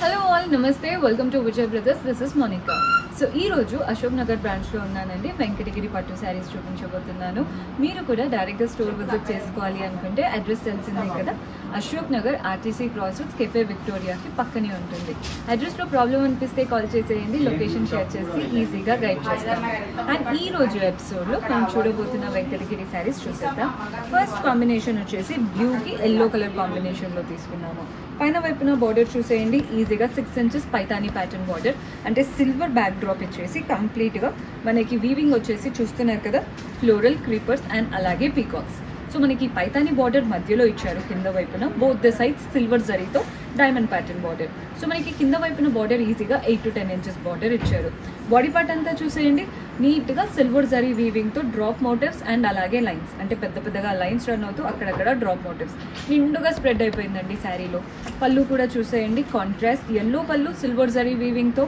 Hello all namaste welcome to Vijay brothers this is Monika so ఈ రోజు అశోక్ నగర్ బ్రాంచ్లో ఉన్నానండి. వెంకటగిరి పట్టు శారీస్ చూపించబోతున్నాను. మీరు కూడా డైరెక్ట్గా స్టోర్ విజిట్ చేసుకోవాలి అనుకుంటే అడ్రస్ తెలిసిందే కదా. Ashok Nagar RTC cross roads cafe విక్టోరియాకి పక్కనే ఉంటుంది. అడ్రస్లో ప్రాబ్లం అనిపిస్తే కాల్ చేసేయండి. లొకేషన్ షేర్ చేసి ఈజీగా గైడ్ చేస్తాను అండ్ ఈ రోజు ఎపిసోడ్లో మనం చూడబోతున్న వెంకటగిరి శారీస్ చూసేద్దాం. ఫస్ట్ కాంబినేషన్ వచ్చేసి బ్లూ కి ఎల్లో కలర్ కాంబినేషన్లో తీసుకున్నాము. పైన వైపున బార్డర్ చూసేయండి. ఈజీగా six inches Paithani pattern border అంటే సిల్వర్ బ్యాక్ డ్రాప్ ఇచ్చేసి కంప్లీట్గా మనకి వీవింగ్ వచ్చేసి చూస్తున్నారు కదా ఫ్లోరల్ క్రీపర్స్ అండ్ అలాగే పీకాక్స్ సో మనకి పైతాని బార్డర్ మధ్యలో ఇచ్చారు కింద వైపున. బోత్ ద సైడ్స్ సిల్వర్ జరీతో డైమండ్ ప్యాటర్న్ బార్డర్. సో మనకి కింద వైపున బార్డర్ ఈజీగా eight to ten inches border ఇచ్చారు. బాడీ పార్ట్ అంతా చూసేయండి. నీట్గా సిల్వర్ జరీ వీవింగ్తో డ్రాప్ మోటివ్స్ అండ్ అలాగే లైన్స్ అంటే పెద్ద పెద్దగా లైన్స్ రన్ అవుతూ అక్కడక్కడ డ్రాప్ మోటివ్స్ నిండుగా స్ప్రెడ్ అయిపోయిందండి శారీలో. పళ్ళు కూడా చూసేయండి. Contrast yellow pallu silver zari వీవింగ్తో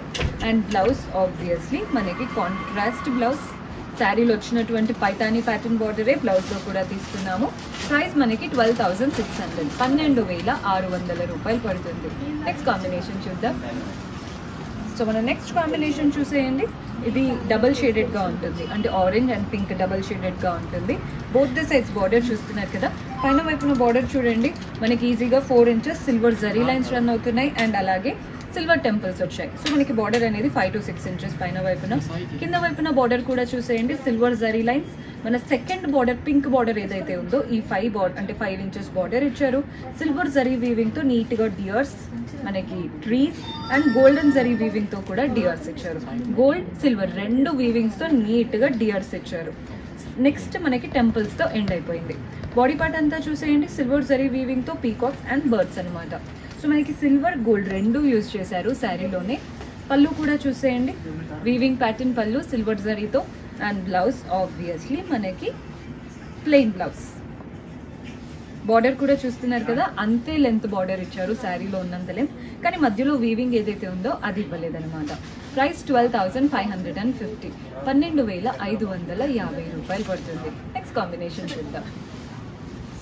అండ్ బ్లౌజ్ ఆబ్వియస్లీ మనకి కాంట్రాస్ట్ బ్లౌజ్ శారీలో వచ్చినటువంటి పైతానీ ప్యాటర్న్ బార్డరే బ్లౌజ్లో కూడా తీసుకున్నాము ప్రైస్ మనకి ట్వెల్వ్ థౌసండ్ సిక్స్ హండ్రెడ్ పన్నెండు వేల ఆరు వందల రూపాయలు పడుతుంది. నెక్స్ట్ కాంబినేషన్ చూద్దాం. సో మనం నెక్స్ట్ కాంబినేషన్ చూసేయండి. ఇది డబల్ షేడెడ్గా ఉంటుంది. అంటే ఆరెంజ్ అండ్ పింక్ డబల్ షేడెడ్గా ఉంటుంది. బోత్ ద సైడ్స్ బార్డర్ చూస్తున్నారు కదా. పైన వైపున బార్డర్ చూడండి. మనకి ఈజీగా four inches silver zari lines run అవుతున్నాయి. అండ్ అలాగే సిల్వర్ టెంపుల్స్ వచ్చాయి సో మనకి బార్డర్ అనేది ఫైవ్ టు సిక్స్ ఇంచెస్ పైన వైపున. కింద వైపున బార్డర్ కూడా చూసేయండి. సిల్వర్ జరీ లైన్స్ మన సెకండ్ బార్డర్ పింక్ బార్డర్ ఏదైతే ఉందో ఈ ఫైవ్ బార్డర్ అంటే ఫైవ్ ఇంచెస్ బార్డర్ ఇచ్చారు. సిల్వర్ జరీ వీవింగ్తో నీట్గా డియర్స్ మనకి ట్రీస్ అండ్ గోల్డెన్ జరీ వీవింగ్తో కూడా డియర్స్ ఇచ్చారు. గోల్డ్ సిల్వర్ రెండు వీవింగ్స్తో నీట్గా డియర్స్ ఇచ్చారు. నెక్స్ట్ మనకి టెంపుల్స్తో ఎండ్ అయిపోయింది. బాడీ పార్ట్ అంతా చూసేయండి. సిల్వర్ జరీ వీవింగ్తో పీకాక్స్ అండ్ బర్డ్స్ అన్నమాట. సో మనకి సిల్వర్ గోల్డ్ రెండు యూజ్ చేశారు శారీలోనే. పళ్ళు కూడా చూసేయండి. వీవింగ్ ప్యాటర్న్ పళ్ళు సిల్వర్ జరీతో. అండ్ బ్లౌజ్ ఆబ్వియస్లీ మనకి ప్లెయిన్ బ్లౌజ్ బార్డర్ కూడా చూస్తున్నారు కదా అంతే లెంత్ బార్డర్ ఇచ్చారు శారీలో ఉన్నంత లెంత్ కానీ మధ్యలో వీవింగ్ ఏదైతే ఉందో అది ఇవ్వలేదన్నమాట. Price twelve thousand five hundred and fifty పన్నెండు వేల ఐదు వందల యాభై రూపాయలు పడుతుంది. నెక్స్ట్ కాంబినేషన్ చూద్దాం.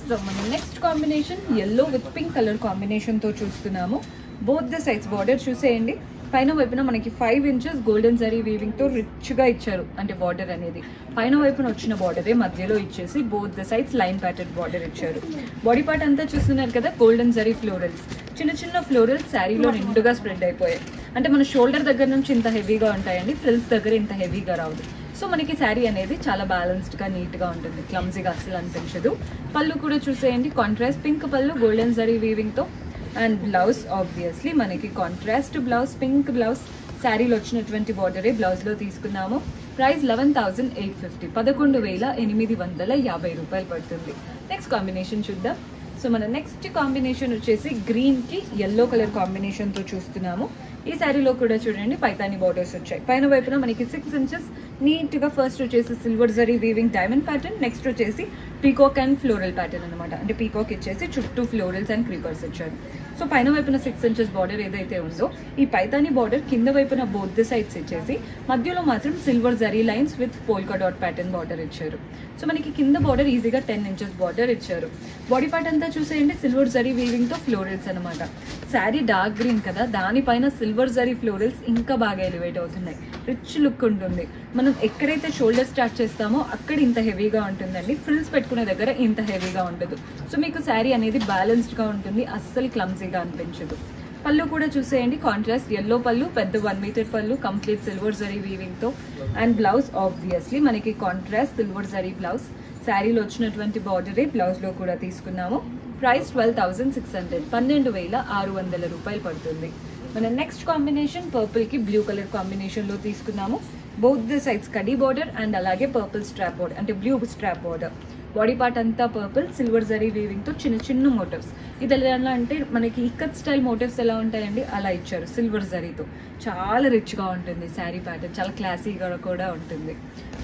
సో మనం next combination yellow with pink colour కాంబినేషన్తో చూస్తున్నాము. బోత్ ద సైడ్స్ బార్డర్ చూసేయండి. పైన వైపున మనకి ఫైవ్ ఇంచెస్ గోల్డెన్ జరీ వీవింగ్తో తో రిచ్గా ఇచ్చారు. అంటే బార్డర్ అనేది. పైన వైపున వచ్చిన బార్డరే మధ్యలో ఇచ్చేసి both the sides line pattern border ఇచ్చారు. బాడీ పార్ట్ అంతా చూస్తున్నారు కదా గోల్డెన్ జరీ ఫ్లోరల్స్ చిన్న చిన్న ఫ్లోరల్స్ శారీలో నిండుగా స్ప్రెడ్ అయిపోయాయి. అంటే మన షోల్డర్ దగ్గర నుంచి ఇంత హెవీగా ఉంటాయండి ఫ్రిల్స్ దగ్గర ఇంత హెవీగా రావు. సో మనకి శారీ అనేది చాలా బ్యాలెన్స్డ్గా నీట్గా ఉంటుంది. క్లమ్జీగా అసలు అనిపించదు. పళ్ళు కూడా చూసేయండి. Contrast pink pallu golden zari వీవింగ్తో అండ్ బ్లౌజ్ ఆబ్వియస్లీ మనకి కాంట్రాస్ట్ బ్లౌజ్ పింక్ బ్లౌజ్ శారీలో వచ్చినటువంటి బార్డరే బ్లౌజ్లో తీసుకున్నాము. Price eleven thousand eight fifty పదకొండు వేల ఎనిమిది వందల యాభై రూపాయలు పడుతుంది. నెక్స్ట్ కాంబినేషన్ చూద్దాం. సో మన నెక్స్ట్ కాంబినేషన్ వచ్చేసి గ్రీన్కి ఎల్లో కలర్ కాంబినేషన్తో చూస్తున్నాము. ఈ శారీలో కూడా చూడండి పైతాని బార్డర్స్ వచ్చాయి. పైన వైపున మనకి సిక్స్ ఇంచెస్ నీట్గా ఫస్ట్ వచ్చేసి silver zari weaving diamond pattern next వచ్చేసి పీకాక్ అండ్ ఫ్లోరల్ ప్యాటర్న్ అనమాట అంటే పీకాక్ ఇచ్చేసి చుట్టూ ఫ్లోరల్స్ అండ్ క్రీపర్స్ ఇచ్చారు సో పైన వైపున సిక్స్ ఇంచెస్ బార్డర్ ఏదైతే ఉందో ఈ పైతాని బార్డర్ కింద వైపున బోత్ సైడ్స్ ఇచ్చేసి మధ్యలో మాత్రం silver zari lines with polka dot pattern border ఇచ్చారు. సో మనకి కింద బార్డర్ ఈజీగా టెన్ ఇంచెస్ బార్డర్ ఇచ్చారు. బాడీ పార్ట్ అంతా చూసేయండి సిల్వర్ జరీ వీవింగ్తో ఫ్లోరల్స్ అనమాట శారీ డార్క్ గ్రీన్ కదా దానిపైన సిల్వర్ జరీ ఫ్లోరల్స్ ఇంకా బాగా ఎలివేట్ అవుతున్నాయి. రిచ్ లుక్ ఉంటుంది. మనం ఎక్కడైతే షోల్డర్ స్టార్ట్ చేస్తామో అక్కడ ఇంత హెవీగా ఉంటుందండి. ఫ్రిల్స్ పెట్టుకునే దగ్గర ఇంత హెవీగా ఉండదు. సో మీకు శారీ అనేది బ్యాలెన్స్డ్గా ఉంటుంది. అస్సలు క్లమ్జీగా అనిపించదు. పళ్ళు కూడా చూసేయండి. కాంట్రాస్ట్ ఎల్లో పళ్ళు పెద్ద one metre pallu complete silver zari వీవింగ్తో అండ్ బ్లౌజ్ ఆబ్వియస్లీ మనకి కాంట్రాస్ట్ సిల్వర్ జరీ బ్లౌజ్ శారీలో వచ్చినటువంటి బార్డరే బ్లౌజ్లో కూడా తీసుకున్నాము. Price twelve thousand six hundred పన్నెండు వేల ఆరు వందల రూపాయలు పడుతుంది. మన నెక్స్ట్ కాంబినేషన్ పర్పుల్కి బ్లూ కలర్ కాంబినేషన్లో తీసుకున్నాము. బౌత్ ది సైడ్స్ కడీ బార్డర్ అండ్ అలాగే పర్పుల్ స్ట్రాప్ బార్డర్ అంటే blue strap border body part అంతా పర్పుల్ సిల్వర్ జరీ వీవింగ్తో చిన్న చిన్న మోటివ్స్ ఇది ఎలా అంటే మనకి ఇక్కత్ స్టైల్ మోటివ్స్ ఎలా ఉంటాయండి? అలా ఇచ్చారు సిల్వర్ జరీతో చాలా రిచ్గా ఉంటుంది శారీ ప్యాటర్న్ చాలా క్లాసీగా కూడా ఉంటుంది.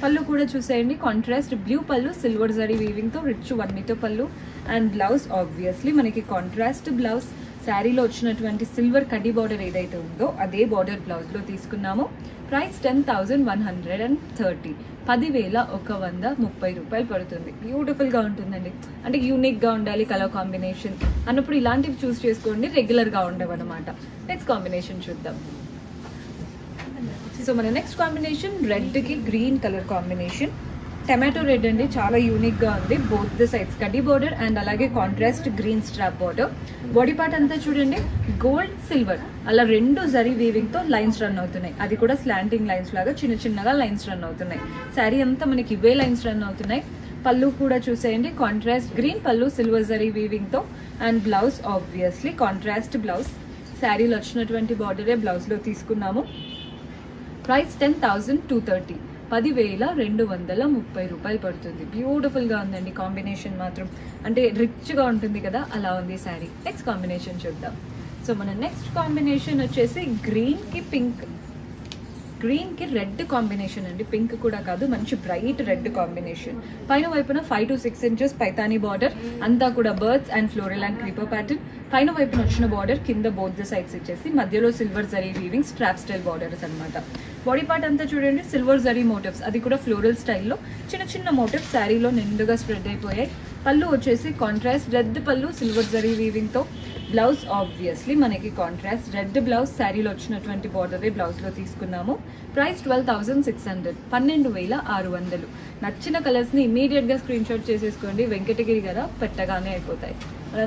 పళ్ళు కూడా చూసేయండి contrast blue pallu silver zari వీవింగ్తో rich one metre pallu. And blouse obviously మనకి కాంట్రాస్ట్ బ్లౌజ్ శారీలో వచ్చినటువంటి సిల్వర్ కడ్డీ బార్డర్ ఏదైతే ఉందో అదే బార్డర్ బ్లౌజ్లో తీసుకున్నాము. Price ten thousand one hundred and thirty పదివేల ఒక వంద ముప్పై రూపాయలు పడుతుంది. బ్యూటిఫుల్గా ఉంటుందండి. అంటే యూనిక్గా ఉండాలి కలర్ కాంబినేషన్ అన్నప్పుడు ఇలాంటివి చూస్ చేసుకోండి రెగ్యులర్గా ఉండవు అనమాట నెక్స్ట్ కాంబినేషన్ చూద్దాం. సో మన next combination రెడ్కి green colour combination tomato red అండి చాలా యూనిక్గా ఉంది బోత్ ద సైడ్స్ కడ్డీ బోర్డర్ అండ్ అలాగే contrast green strap border body part అంతా చూడండి గోల్డ్ సిల్వర్ అలా రెండు జరీ వీవింగ్తో లైన్స్ రన్ అవుతున్నాయి. అది కూడా స్లాంటింగ్ లైన్స్ లాగా చిన్న చిన్నగా లైన్స్ రన్ అవుతున్నాయి. శారీ అంతా మనకి ఇవే లైన్స్ రన్ అవుతున్నాయి. పళ్ళు కూడా చూసేయండి contrast green pallu silver zari వీవింగ్తో and blouse obviously contrast blouse శారీలో వచ్చినటువంటి బార్డరే బ్లౌజ్లో తీసుకున్నాము. Price ten thousand two thirty పదివేల రెండు వందల ముప్పై రూపాయలు పడుతుంది. బ్యూటిఫుల్గా ఉందండి కాంబినేషన్ మాత్రం. అంటే రిచ్గా ఉంటుంది కదా అలా ఉంది శారీ. నెక్స్ట్ కాంబినేషన్ చూద్దాం. సో మన నెక్స్ట్ కాంబినేషన్ వచ్చేసి గ్రీన్కి పింక్ గ్రీన్కి రెడ్ కాంబినేషన్ అండి పింక్ కూడా కాదు మంచి బ్రైట్ రెడ్ కాంబినేషన్. పైన వైపున five to six inches Paithani border అంతా కూడా birds and floral and creeper pattern పైన వైపున వచ్చిన బార్డర్ కింద బోత్ ద సైడ్స్ ఇచ్చేసి మధ్యలో silver zari weaving strap style borders అనమాట బాడీ పార్ట్ అంతా చూడండి సిల్వర్ జరీ మోటివ్స్ అది కూడా ఫ్లోరల్ స్టైల్లో చిన్న చిన్న మోటివ్స్ శారీలో నిండుగా స్ప్రెడ్ అయిపోయాయి. పళ్ళు వచ్చేసి contrast red pallu silver zari వీవింగ్తో బ్లౌజ్ ఆబ్వియస్లీ మనకి కాంట్రాస్ట్ రెడ్ బ్లౌజ్ శారీలో వచ్చినటువంటి బార్డరే బ్లౌజ్లో తీసుకున్నాము. Price twelve thousand six hundred పన్నెండు వేల ఆరు వందలు. నచ్చిన కలర్స్ని ఇమీడియట్గా స్క్రీన్ షాట్ చేసేసుకోండి. వెంకటగిరి కదా పెట్టగానే అయిపోతాయి.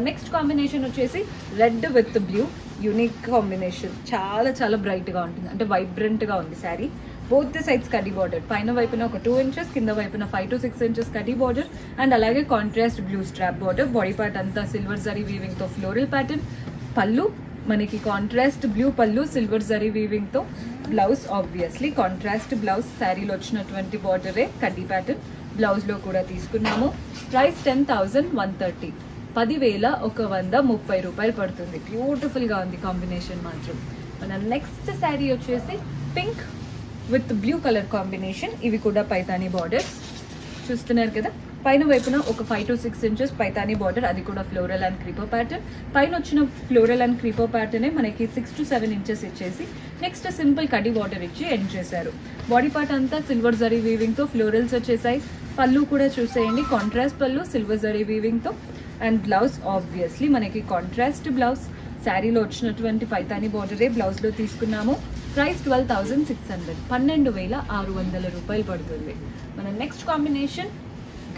నెక్స్ట్ కాంబినేషన్ వచ్చేసి red with blue unique combination చాలా చాలా బ్రైట్గా ఉంటుంది. అంటే వైబ్రెంట్గా ఉంది శారీ బోత్ ది సైడ్స్ కడ్డీ బార్డర్ పైన వైపున ఒక టూ ఇంచెస్ కింద వైపున ఫైవ్ టు సిక్స్ ఇంచెస్ కడ్డీ బార్డర్ అండ్ అలాగే contrast blue strap border body part అంతా సిల్వర్ జరీ వీవింగ్తో ఫ్లోరల్ ప్యాటర్న్ పళ్ళు మనకి contrast blue pallu silver zari వీవింగ్తో బ్లౌజ్ ఆబ్వియస్లీ కాంట్రాస్ట్ బ్లౌజ్ శారీలో వచ్చినటువంటి బార్డరే కడ్డీ ప్యాటర్న్ బ్లౌజ్లో కూడా తీసుకున్నాము. Price ten thousand one thirty పదివేల ఒక వంద ముప్పై రూపాయలు పడుతుంది. బ్యూటిఫుల్గా ఉంది కాంబినేషన్ మాత్రం. మన నెక్స్ట్ శారీ వచ్చేసి pink with blue colour combination. ఇవి కూడా పైతానీ బార్డర్స్ చూస్తున్నారు కదా? పైన వైపున ఒక five to six inches Paithani border అది కూడా ఫ్లోరల్ అండ్ క్రీపో ప్యాటర్న్ పైన వచ్చిన ఫ్లోరల్ అండ్ క్రీపో ప్యాటర్నే మనకి సిక్స్ టు సెవెన్ ఇంచెస్ ఇచ్చేసి నెక్స్ట్ సింపుల్ కడి బార్డర్ ఇచ్చి ఎండ్ చేశారు. బాడీ పార్ట్ అంతా సిల్వర్ జరీ వీవింగ్తో ఫ్లోరల్స్ వచ్చేసాయి. పళ్ళు కూడా చూసేయండి. కాంట్రాస్ట్ పళ్ళు సిల్వర్ జరీ వీవింగ్తో. అండ్ బ్లౌజ్ ఆబ్వియస్లీ మనకి కాంట్రాస్ట్ బ్లౌజ్ శారీలో వచ్చినటువంటి పైతాని బార్డరే బ్లౌజ్లో తీసుకున్నాము. Price twelve thousand six hundred. పన్నెండు వేల ఆరు వందల రూపాయలు పడుతుంది. మన నెక్స్ట్ కాంబినేషన్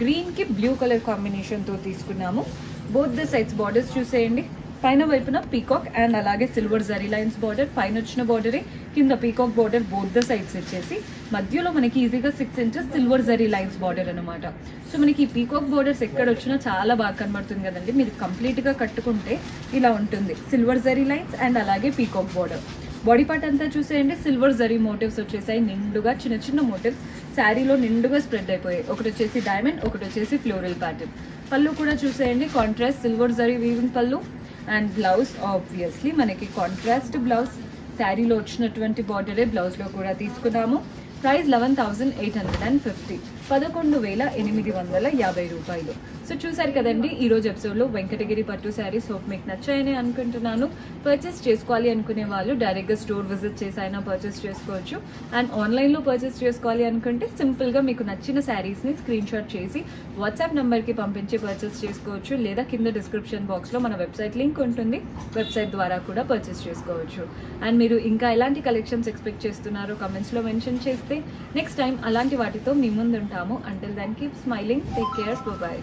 గ్రీన్కి బ్లూ కలర్ కాంబినేషన్తో తీసుకున్నాము. బోత్ ద సైడ్స్ బార్డర్స్ చూసేయండి. పైన వైపున పీకాక్ అండ్ అలాగే సిల్వర్ జరీ లైన్స్ బార్డర్ పైన వచ్చిన బార్డరే కింద peacock border both the sides వచ్చేసి మధ్యలో మనకి ఈజీగా six inches silver zari lines border అనమాట సో మనకి ఈ పీకాక్ బార్డర్స్ ఎక్కడ వచ్చినా చాలా బాగా కనబడుతుంది కదండి. మీరు కంప్లీట్గా కట్టుకుంటే ఇలా ఉంటుంది. సిల్వర్ జరీ లైన్స్ అండ్ అలాగే పీకాక్ బార్డర్ బాడీ పార్ట్ అంతా చూసేయండి. సిల్వర్ జరీ మోటివ్స్ వచ్చేసాయి. నిండుగా చిన్న చిన్న మోటివ్స్ శారీలో నిండుగా స్ప్రెడ్ అయిపోయాయి. ఒకటి వచ్చేసి డైమండ్ ఒకటి వచ్చేసి ఫ్లోరల్ ప్యాటర్న్ పళ్ళు కూడా చూసేయండి. Contrast silver zari weaving pallu. And blouse obviously మనకి కాంట్రాస్ట్ బ్లౌజ్ శారీలో వచ్చినటువంటి బార్డరే బ్లౌజ్లో కూడా తీసుకున్నాము. Price eleven thousand eight hundred and fifty. పదకొండు వేల ఎనిమిది వందల యాభై రూపాయలు. సో చూసారు కదండి ఈ రోజు ఎపిసోడ్లో వెంకటగిరి పట్టు శారీస్ హోప్ మీకు నచ్చాయని అనుకుంటున్నాను. పర్చేస్ చేసుకోవాలి అనుకునే వాళ్ళు డైరెక్ట్గా స్టోర్ విజిట్ చేసి అయినా పర్చేస్ చేసుకోవచ్చు. అండ్ ఆన్లైన్లో పర్చేస్ చేసుకోవాలి అనుకుంటే సింపుల్గా మీకు నచ్చిన శారీస్ని స్క్రీన్ షాట్ చేసి వాట్సాప్ నెంబర్కి పంపించి పర్చేస్ చేసుకోవచ్చు. లేదా కింద డిస్క్రిప్షన్ బాక్స్లో మన వెబ్సైట్ లింక్ ఉంటుంది. వెబ్సైట్ ద్వారా కూడా పర్చేస్ చేసుకోవచ్చు. అండ్ మీరు ఇంకా ఎలాంటి కలెక్షన్స్ ఎక్స్పెక్ట్ చేస్తున్నారో కమెంట్స్లో మెన్షన్ చేస్తే నెక్స్ట్ టైం అలాంటి వాటితో మీ ముందు ఉంటాము until then keep smiling take cares bye